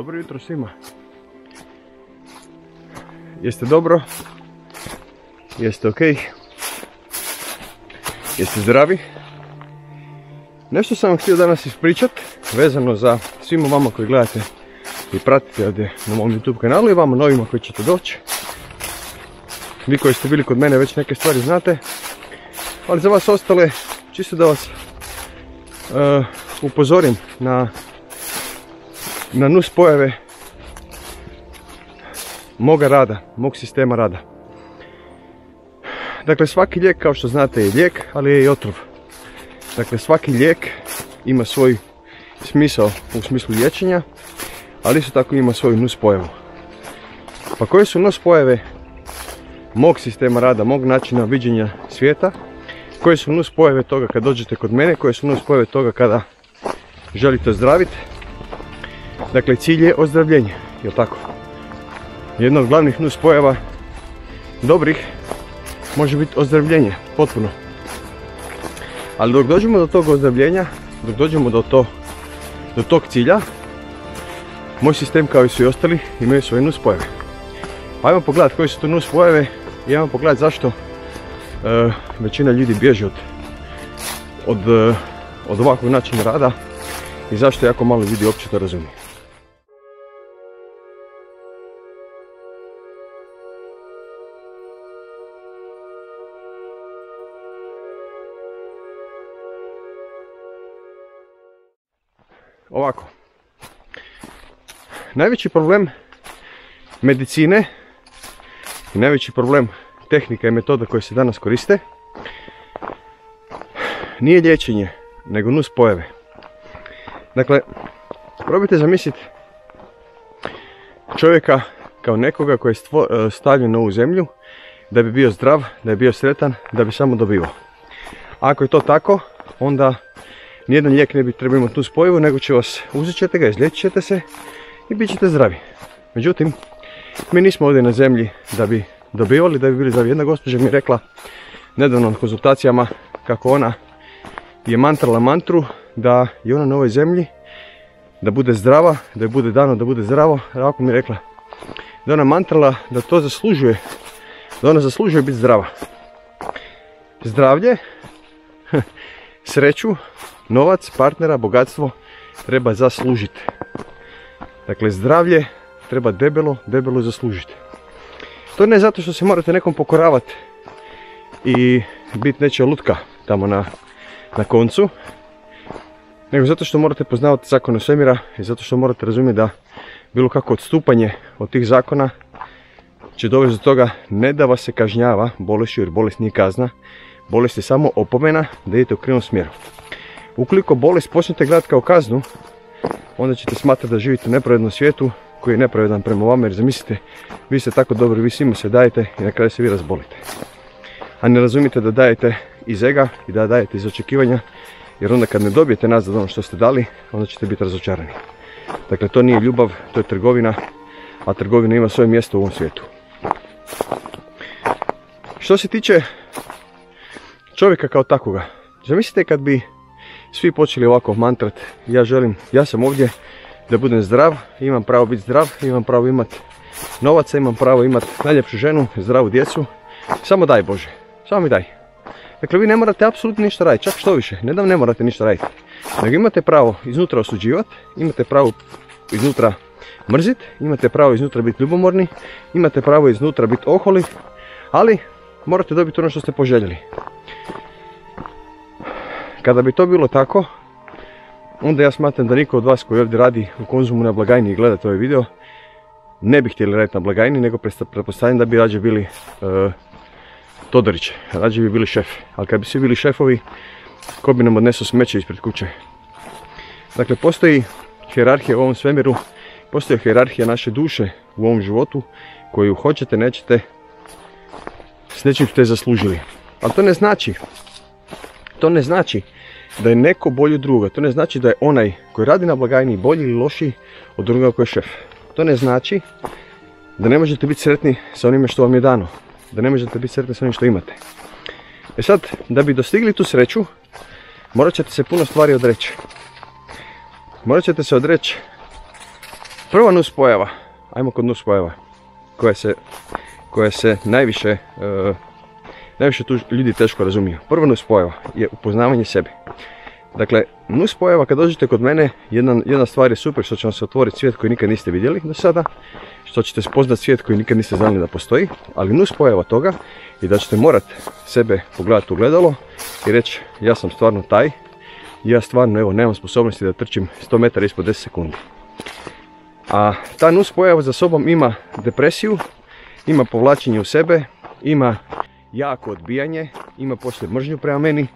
Dobro jutro svima. Jeste dobro? Jeste ok? Jeste zdravi? Nešto sam vam htio danas ispričat vezano za svima vama koji gledate i pratite ovdje na mom YouTube kanalu i vama novima koji ćete doći. Vi koji ste bili kod mene već neke stvari znate, ali za vas ostale čisto da vas uh, upozorim na, na nus pojave moga rada, mog sistema rada. Dakle, svaki lijek, kao što znate, je lijek, ali je i otrov. Dakle, svaki lijek ima svoj smisao u smislu liječenja, ali isto tako ima svoju nus pojavu. Pa koje su nus pojave mog sistema rada, mog načina viđenja svijeta, koje su nus pojave toga kad dođete kod mene, koje su nus pojave toga kada želite ozdraviti. Dakle, cilj je ozdravljenje, jel tako? Jedna od glavnih nus pojava dobrih može biti ozdravljenje, potpuno. Ali dok dođemo do tog ozdravljenja, dok dođemo do, to, do tog cilja, moj sistem kao i svi ostali imaju svoje nus pojave. Pa ajmo pogledati koji su to nus pojave i ajmo pogledati zašto e, većina ljudi bježi od, od, e, od ovakvog načina rada i zašto jako malo ljudi uopće to razumije. Ovako. Najveći problem medicine i najveći problem tehnika i metoda koje se danas koriste nije liječenje, nego nus pojave. Dakle, probajte zamisliti čovjeka kao nekoga koji je stavljen na ovu zemlju da bi bio zdrav, da bi bio sretan, da bi samo dobivao. Ako je to tako, onda nijedan lijek ne bi trebao imati tu spojivu, nego će vas, uzet ćete ga, izlječit ćete se i bit ćete zdravi. Međutim, mi nismo ovdje na zemlji da bi dobivali, da bi bili zdravi. Jedna gospođa mi je rekla nedavno na konzultacijama kako ona je mantrala mantru da je ona na ovoj zemlji da bude zdrava, da je bude dano da bude zdravo. Ovako mi je rekla da ona mantrala da to zaslužuje, da ona zaslužuje biti zdrava. Zdravlje, sreću, novac, partnera, bogatstvo treba zaslužiti. Dakle, zdravlje treba debelo, debelo zaslužiti. To ne zato što se morate nekom pokoravati i biti nečija lutka tamo na, na koncu, nego zato što morate poznavati zakone svemira i zato što morate razumjeti da bilo kako odstupanje od tih zakona će dovesti do toga ne da vas se kažnjava bolešću jer bolest nije kazna, bolest je samo opomena da idete u krivom smjeru. Ukoliko bolest počnete gledati kao kaznu, onda ćete smatrati da živite u nepravednom svijetu koji je nepravedan prema vama jer zamislite, vi ste tako dobri, vi svima se dajete i na kraju se vi razbolite. A ne razumijete da dajete iz ega i da dajete iz očekivanja jer onda kad ne dobijete nazad ono što ste dali, onda ćete biti razočarani. Dakle, to nije ljubav, to je trgovina, a trgovina ima svoje mjesto u ovom svijetu. Što se tiče čovjeka kao takvoga, zamislite kad bi svi počeli ovako mantrat, ja želim, ja sam ovdje da budem zdrav, imam pravo biti zdrav, imam pravo imati novaca, imam pravo imati najljepšu ženu, zdravu djecu, samo daj Bože, samo mi daj. Dakle, vi ne morate apsolutno ništa raditi, čak što više, ne da ne morate ništa raditi, nego imate pravo iznutra osuđivati, imate pravo iznutra mrziti, imate pravo iznutra biti ljubomorni, imate pravo iznutra biti oholi, ali morate dobiti ono što ste poželjeli. Kada bi to bilo tako, onda ja smatram da niko od vas koji ovdje radi u konzumu na blagajni i gledate ovaj video, ne bi htjeli raditi na blagajni, nego pretpostavljam da bi rađe bili uh, Todorić, rađe bi bili šef. Ali kad bi svi bili šefovi, ko bi nam odnesao smeće ispred kuće? Dakle, postoji hjerarhija u ovom svemiru, postoji hjerarhija naše duše u ovom životu, koju hoćete, nećete, s nečim ste zaslužili. Ali to ne znači, to ne znači da je neko bolji od druga. To ne znači da je onaj koji radi na blagajni bolji ili lošiji od druga koji je šef. To ne znači da ne možete biti sretni sa onime što vam je dano. Da ne možete biti sretni sa onim što imate. E sad, da bi dostigli tu sreću, morat ćete se puno stvari odreći. Morat ćete se odreći Prva nuspojava, ajmo kod nuspojava, koja se, koja se najviše, uh, najviše tu ljudi teško razumiju. Prva nuspojava je upoznavanje sebe. Dakle, nuspojava kad dođete kod mene, jedna, jedna stvar je super što će vam se otvoriti svijet koji nikad niste vidjeli do sada, što ćete spoznati svijet koji nikad niste znali da postoji, ali nuspojava toga je da ćete morat sebe pogledati u gledalo i reći ja sam stvarno taj, ja stvarno evo nemam sposobnosti da trčim 100 metara ispod 10 sekundi. A ta nuspojava za sobom ima depresiju, ima povlačenje u sebe, ima jako odbijanje, ima poslije mržnju prema meni,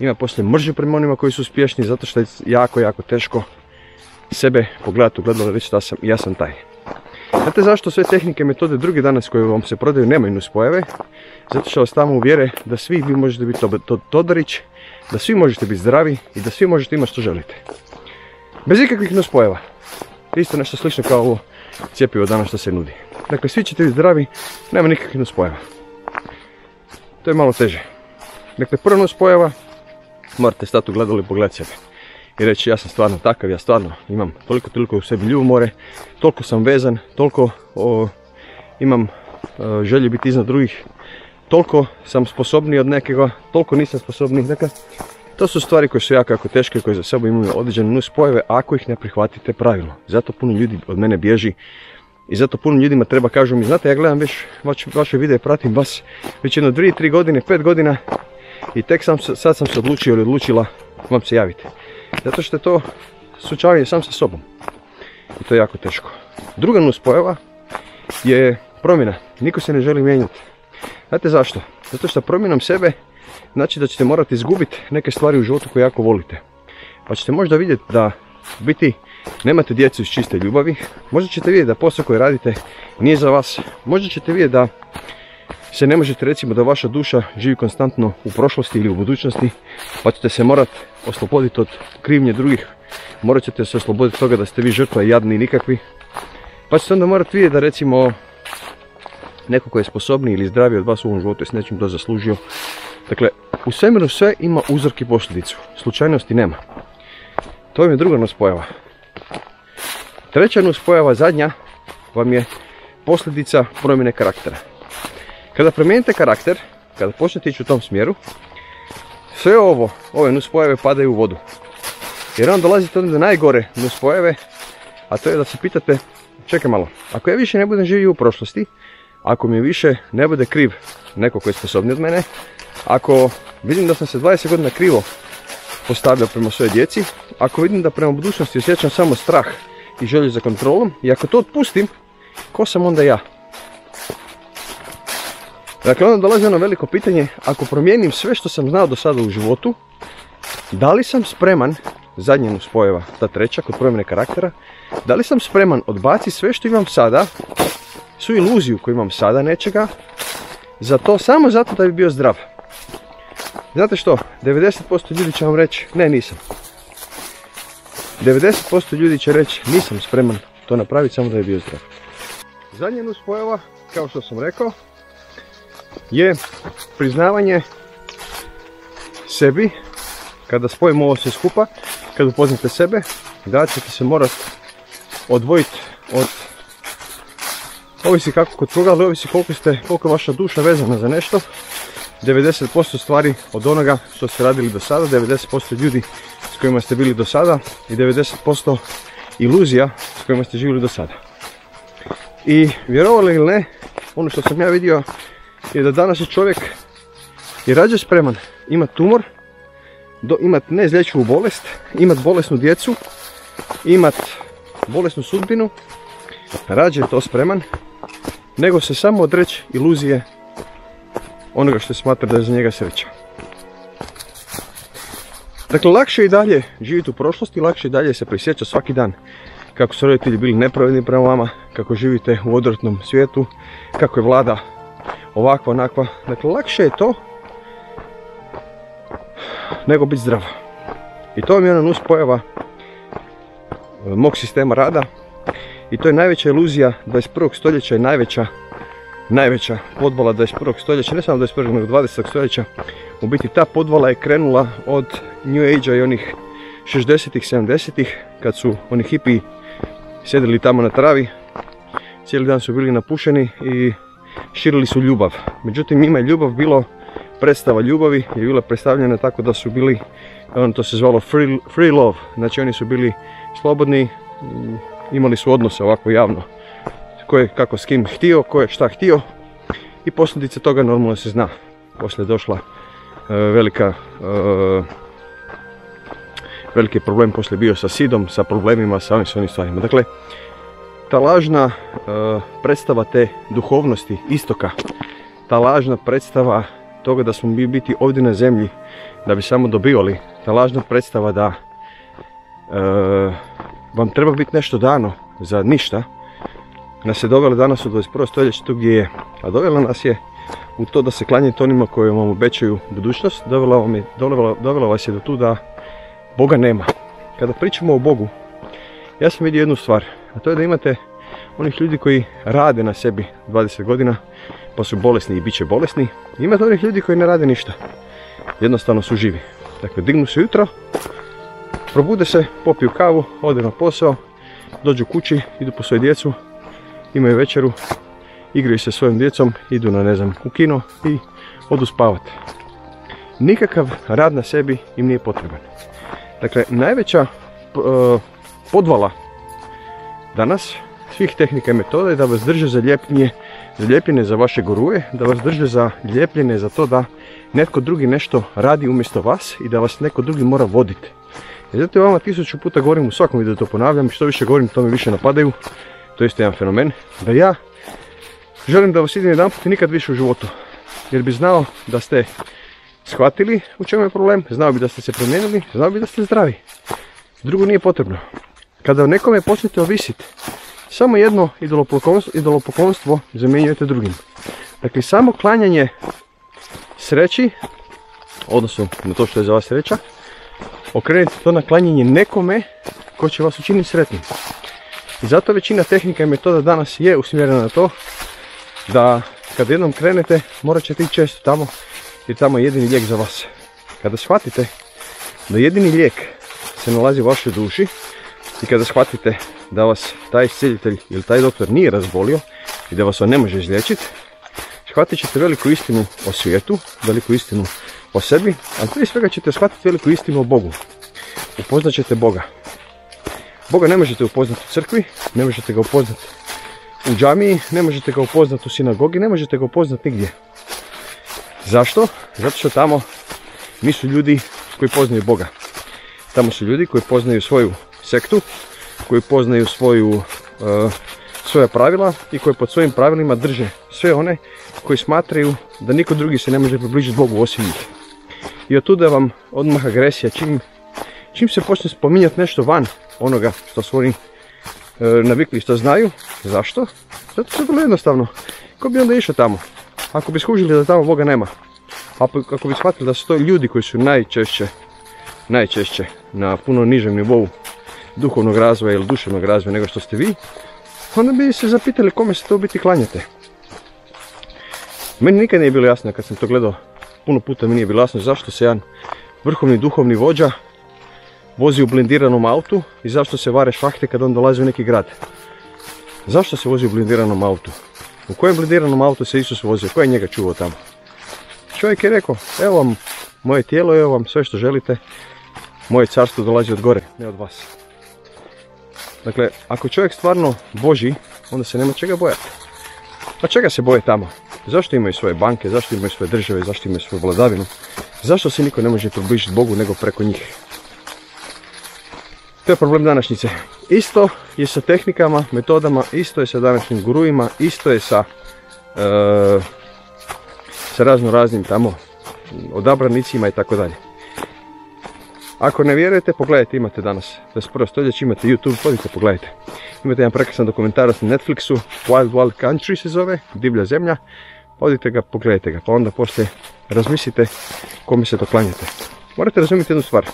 ima poslije mržnju prema onima koji su uspješni zato što je jako, jako teško sebe pogledati u gledalo i reći da sam, ja sam taj. Znate zašto sve tehnike, metode druge danas koje vam se prodaju nemaju nuspojave? Zato što vas tamo uvjere da svi vi možete biti Todorić, da svi možete biti zdravi i da svi možete imati što želite. Bez ikakvih nuspojava. Isto nešto slično kao ovo cijepivo danas što se nudi. Dakle, svi ćete biti zdravi, nema nikakvih nuspojava. To je malo teže. Dakle, prva nuspojava, morate stati u gledalo i pogledati sebe. I reći ja sam stvarno takav, ja stvarno imam toliko, toliko u sebi ljubomore, toliko sam vezan, toliko imam uh, želju biti iznad drugih, toliko sam sposobniji od nekoga, toliko nisam sposobniji. Dakle, to su stvari koje su jako, jako teške, koje za sebe imaju određene nuspojave ako ih ne prihvatite pravilno. Zato puno ljudi od mene bježi i zato puno ljudima treba kažu mi, znate ja gledam već vaše videe, pratim vas već jedno 2-3 godine, 5 godina i tek sam, sad sam se odlučio ili odlučila vam se javiti. Zato što je to sučavanje sam sa sobom. I to je jako teško. Druga nuspojava je promjena. Niko se ne želi mijenjati. Znate zašto? Zato što promjenom sebe znači da ćete morati izgubiti neke stvari u životu koje jako volite. Pa ćete možda vidjeti da biti nemate djecu iz čiste ljubavi. Možda ćete vidjeti da posao koji radite nije za vas. Možda ćete vidjeti da se ne možete recimo da vaša duša živi konstantno u prošlosti ili u budućnosti, pa ćete se morat osloboditi od krivnje drugih, morat ćete se osloboditi toga da ste vi žrtva jadni i nikakvi, pa ćete onda morat vidjeti da recimo neko ko je sposobniji ili zdraviji od vas u ovom životu je s nečim to zaslužio. Dakle, u svemiru sve ima uzrok i posljedicu, slučajnosti nema. To je druga nuspojava. Treća nuspojava, zadnja, vam je posljedica promjene karaktera. Kada promijenite karakter, kada počnete ići u tom smjeru, sve ovo, ove nuspojave padaju u vodu. Jer onda dolazite onda najgore nuspojave, a to je da se pitate, čekaj malo, ako ja više ne budem živio u prošlosti, ako mi više ne bude kriv neko koji je sposobniji od mene, ako vidim da sam se 20 godina krivo postavljao prema svojoj djeci, ako vidim da prema budućnosti osjećam samo strah i želju za kontrolom, i ako to otpustim, ko sam onda ja? Dakle, onda dolazi ono veliko pitanje, ako promijenim sve što sam znao do sada u životu, da li sam spreman, zadnja spojeva, ta treća, kod promjene karaktera, da li sam spreman odbaciti sve što imam sada, svu iluziju koju imam sada nečega, za to samo zato da bi bio zdrav. Znate što, 90% ljudi će vam reći, ne nisam. 90% ljudi će reći, nisam spreman to napraviti samo da bi bio zdrav. Zadnja nuspojava, kao što sam rekao, je priznavanje sebi, kada spojimo ovo sve skupa, kada upoznate sebe, da ćete se morati odvojiti od ovisi kako kod koga, ali ovisi koliko ste, koliko je vaša duša vezana za nešto. 90% stvari od onoga što ste radili do sada, 90% ljudi s kojima ste bili do sada i 90% iluzija s kojima ste živjeli do sada. I vjerovali ili ne, ono što sam ja vidio je da danas je čovjek je rađe spreman imat tumor, do, imat neizlječivu bolest, imat bolesnu djecu, imat bolesnu sudbinu, rađe je to spreman, nego se samo odreći iluzije onoga što smatra da je za njega sreća. Dakle, lakše i dalje živjeti u prošlosti, lakše i dalje se prisjeća svaki dan kako su roditelji bili nepravedni prema vama, kako živite u odvratnom svijetu, kako je vlada ovakva, onakva. Dakle, lakše je to nego biti zdrav. I to je ona nus pojava e, mog sistema rada. I to je najveća iluzija 21. stoljeća i najveća najveća podvala 21. stoljeća, ne samo 21. nego 20. stoljeća. U biti ta podvala je krenula od New Age-a i onih 60-ih, 70-ih kad su oni hipi sjedili tamo na travi, cijeli dan su bili napušeni i širili su ljubav. Međutim, njima je ljubav bilo predstava ljubavi, je bila predstavljena tako da su bili, ono to se zvalo free, free love, znači oni su bili slobodni, imali su odnose ovako javno, ko je kako s kim htio, ko je šta htio i posljedice toga normalno se zna. Poslije je došla e, velika e, veliki problem poslije bio sa sidom, sa problemima, sa ovim svojim stvarima. Dakle, ta lažna e, predstava te duhovnosti istoka, ta lažna predstava toga da smo mi biti ovdje na zemlji da bi samo dobivali, ta lažna predstava da vam treba biti nešto dano za ništa, nas je dovela danas u 21. stoljeće tu gdje je. A dovela nas je u to da se klanjate onima koji vam obećaju budućnost, dovela, vam je, dovela, vas je do tu da Boga nema. Kada pričamo o Bogu, ja sam vidio jednu stvar, a to je da imate onih ljudi koji rade na sebi 20 godina, pa su bolesni i bit će bolesni. I imate onih ljudi koji ne rade ništa. Jednostavno su živi. Dakle, dignu se jutro, probude se, popiju kavu, ode na posao, dođu kući, idu po svoju djecu, imaju večeru, igraju se svojom djecom, idu na ne znam u kino i odu spavati. Nikakav rad na sebi im nije potreban. Dakle, najveća e, podvala danas svih tehnika i metoda je da vas drže zalijepljene, zalijepljene za vaše guruje, da vas drže zalijepljene za to da netko drugi nešto radi umjesto vas i da vas neko drugi mora voditi. Zato je vama tisuću puta govorim u svakom videu to ponavljam što više govorim to mi više napadaju to je isto jedan fenomen, da ja želim da vas idem jedan put i nikad više u životu. Jer bi znao da ste shvatili u čemu je problem, znao bi da ste se promijenili, znao bi da ste zdravi. Drugo nije potrebno. Kada nekome počnete ovisiti, samo jedno idolopoklonstvo zamjenjujete drugim. Dakle, samo klanjanje sreći, odnosno na to što je za vas sreća, okrenite to na klanjanje nekome ko će vas učiniti sretnim. I zato većina tehnika i metoda danas je usmjerena na to da kad jednom krenete morat ćete ići često tamo jer tamo je jedini lijek za vas. Kada shvatite da jedini lijek se nalazi u vašoj duši i kada shvatite da vas taj iscijelitelj ili taj doktor nije razbolio i da vas on ne može izliječiti, shvatit ćete veliku istinu o svijetu, veliku istinu o sebi, a prije svega ćete shvatiti veliku istinu o Bogu. Upoznat ćete Boga. Boga ne možete upoznati u crkvi, ne možete ga upoznati u džamiji, ne možete ga upoznati u sinagogi, ne možete ga upoznati nigdje. Zašto? Zato što tamo nisu ljudi koji poznaju Boga. Tamo su ljudi koji poznaju svoju sektu, koji poznaju svoju, uh, svoja pravila i koji pod svojim pravilima drže sve one koji smatraju da niko drugi se ne može približiti Bogu osim njih. I od tuda vam odmah agresija, čim, čim se počne spominjati nešto van onoga što su oni e, navikli što znaju. Zašto? Zato što je vrlo jednostavno. Ko bi onda išao tamo? Ako bi skužili da tamo Boga nema. Ako bi shvatili da su to ljudi koji su najčešće, najčešće na puno nižem nivou duhovnog razvoja ili duševnog razvoja nego što ste vi, onda bi se zapitali kome se to biti klanjate. Meni nikad nije bilo jasno kad sam to gledao, puno puta mi nije bilo jasno zašto se jedan vrhovni duhovni vođa vozi u blindiranom autu i zašto se vare šahte kad on dolazi u neki grad. Zašto se vozi u blindiranom autu? U kojem blindiranom autu se Isus vozio? Ko je njega čuvao tamo? Čovjek je rekao, evo vam moje tijelo, evo vam sve što želite. Moje carstvo dolazi od gore, ne od vas. Dakle, ako čovjek stvarno boži, onda se nema čega bojati. Pa čega se boje tamo? Zašto imaju svoje banke, zašto imaju svoje države, zašto imaju svoju vladavinu? Zašto se niko ne može približiti Bogu nego preko njih? To je problem današnjice. Isto je sa tehnikama, metodama, isto je sa današnjim gurujima, isto je sa, e, sa razno raznim tamo odabranicima i tako dalje. Ako ne vjerujete, pogledajte, imate danas 21. stoljeće, imate YouTube, podite pogledajte. Imate jedan prekrasan dokumentarac na Netflixu, Wild Wild Country se zove, divlja zemlja. Odite ga, pogledajte ga, pa onda poslije razmislite kome se to klanjate. Morate razumjeti jednu stvar,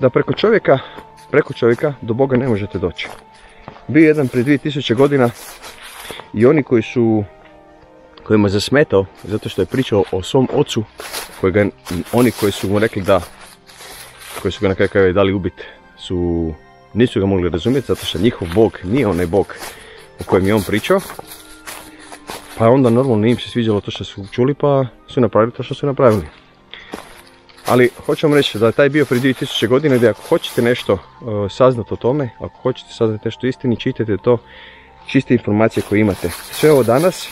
da preko čovjeka preko čovjeka do Boga ne možete doći. Bio jedan prije 2000 godina i oni koji su kojima je zasmetao zato što je pričao o svom ocu kojega, oni koji su mu rekli da koji su ga na kraju dali ubiti su Nisu ga mogli razumjeti zato što njihov bog nije onaj bog o kojem je on pričao. Pa onda normalno im se sviđalo to što su čuli pa su napravili to što su napravili. Ali hoću reći da je taj bio prije 2000 godine da ako hoćete nešto uh, saznati o tome, ako hoćete saznati nešto istini, čitajte to čiste informacije koje imate. Sve ovo danas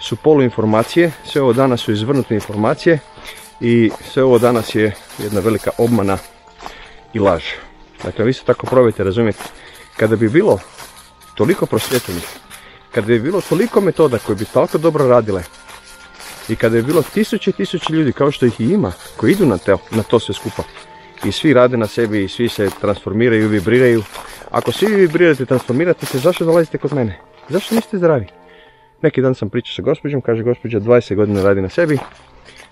su poluinformacije, sve ovo danas su izvrnute informacije i sve ovo danas je jedna velika obmana i laž. Dakle, vi se tako probajte razumjeti. Kada bi bilo toliko prosvjetljenih, kada bi bilo toliko metoda koje bi tako dobro radile i kada bi bilo tisuće i tisuće ljudi kao što ih i ima, koji idu na to, na to sve skupa i svi rade na sebi i svi se transformiraju, vibriraju. Ako svi vibrirate, transformirate se, zašto dolazite kod mene? Zašto niste zdravi? Neki dan sam pričao sa gospođom, kaže gospođa 20 godina radi na sebi,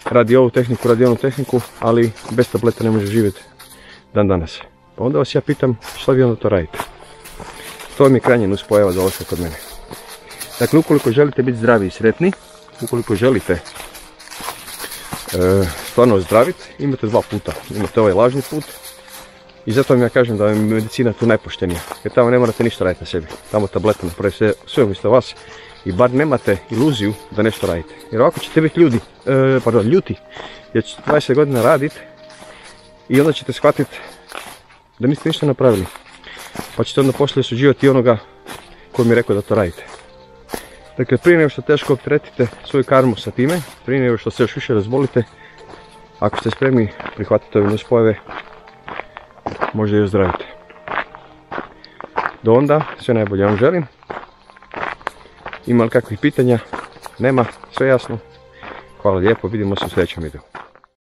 radi ovu tehniku, radi onu tehniku, ali bez tableta ne može živjeti dan danas. Pa onda vas ja pitam što vi onda to radite? To mi je krajnje nuspojava dolaska kod mene. Dakle, ukoliko želite biti zdravi i sretni, ukoliko želite e, stvarno ozdraviti, imate dva puta. Imate ovaj lažni put i zato vam ja kažem da je medicina tu najpoštenija. Jer tamo ne morate ništa raditi na sebi. Tamo tableta napravi sve, sve umjesto vas i bar nemate iluziju da nešto radite. Jer ovako ćete biti ljudi, e, pardon, ljuti, jer ćete 20 godina raditi i onda ćete shvatiti da niste ništa napravili. Pa ćete onda poslije suđivati onoga koji mi je rekao da to radite. Dakle, prije nego što teško opteretite svoju karmu sa time, prije nego što se još više razbolite, ako ste spremni prihvatiti ove nuspojave, možda i ozdravite. Do onda, sve najbolje vam želim. Ima li kakvih pitanja? Nema, sve jasno. Hvala lijepo, vidimo se u sljedećem videu.